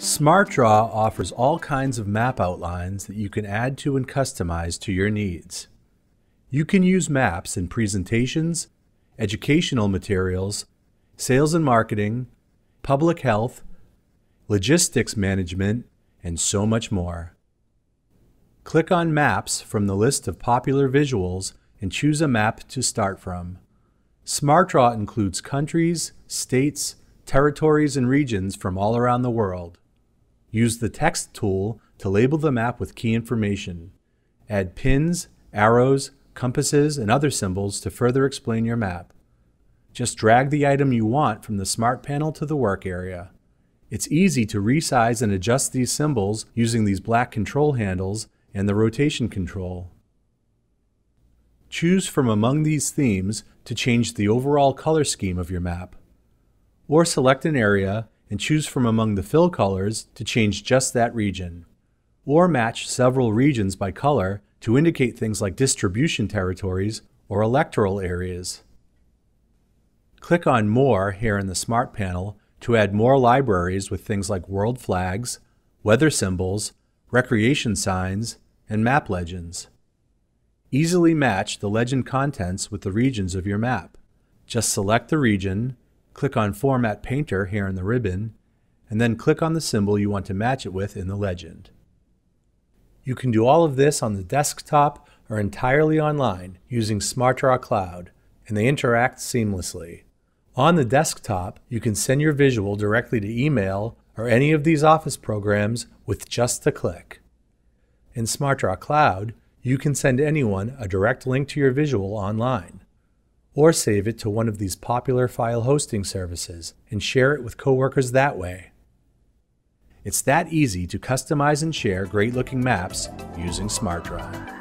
SmartDraw offers all kinds of map outlines that you can add to and customize to your needs. You can use maps in presentations, educational materials, sales and marketing, public health, logistics management, and so much more. Click on Maps from the list of popular visuals and choose a map to start from. SmartDraw includes countries, states, territories, and regions from all around the world. Use the Text tool to label the map with key information. Add pins, arrows, compasses, and other symbols to further explain your map. Just drag the item you want from the Smart Panel to the work area. It's easy to resize and adjust these symbols using these black control handles and the rotation control. Choose from among these themes to change the overall color scheme of your map. Or select an area and choose from among the fill colors to change just that region. Or match several regions by color to indicate things like distribution territories or electoral areas. Click on More here in the Smart panel to add more libraries with things like world flags, weather symbols, recreation signs, and map legends. Easily match the legend contents with the regions of your map. Just select the region, click on Format Painter here in the ribbon, and then click on the symbol you want to match it with in the legend. You can do all of this on the desktop or entirely online using SmartDraw Cloud, and they interact seamlessly. On the desktop, you can send your visual directly to email or any of these Office programs with just a click. In SmartDraw Cloud, you can send anyone a direct link to your visual online, or save it to one of these popular file hosting services and share it with coworkers that way. It's that easy to customize and share great looking maps using SmartDraw.